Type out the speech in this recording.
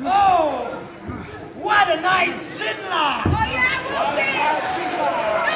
Oh, what a nice chin lock! Oh yeah, we'll see.